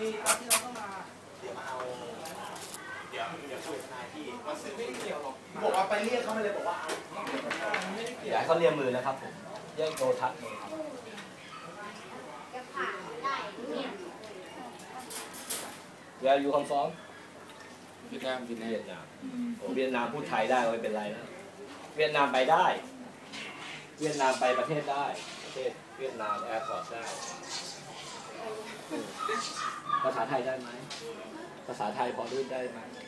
ตอนที่เราเข้ามาเดี๋ยวมาเอา เดี๋ยวเดี๋ยวคุยกับทนายที่มาซื้อไม่ได้เกี่ยวหรอกบอกว่าไปเรียกเขามาเลยบอกว่าเอาไม่ได้เกี่อยยากวให้เขาเรียงมือนะครับผมแยกโดทัศน์เลยครับจะผ่านได้เนี่ย เวลาอยู่คำฟ้องเวียดนามเวียดนามเวียดนามโอ้เวียดนามพูดไทยได้ก็ไม่เป็นไรนะ เวียดนามไปได้ เวียดนามไปประเทศได้ ประเทศเวียดนาม airport ได้ ภาษาไทยได้ไหม ภาษาไทยพอรู้ได้ไหม